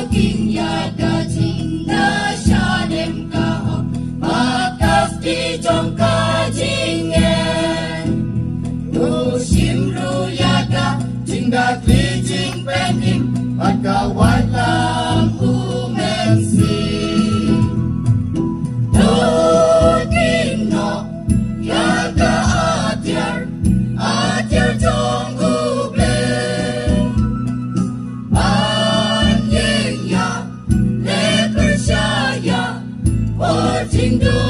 यात्रा शालिका You.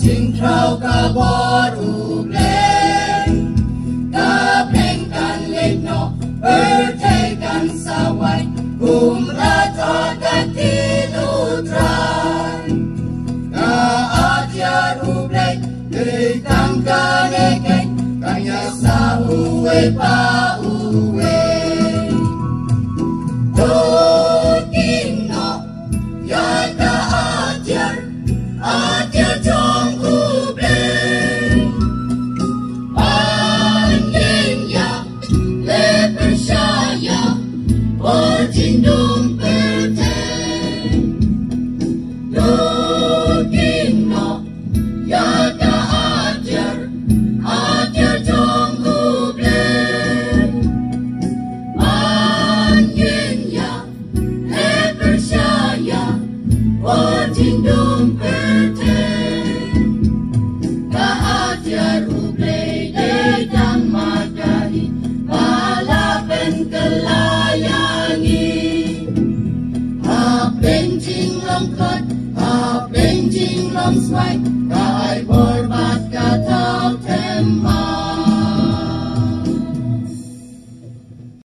chinh trao ca bó đủ lên ta bên can lên nó bơ thay can xa quay cùng ra cho ta tí lũ tràn ca á chia đủ lên đời tăng ca nê kênh càng nhà xa u uê pa don't.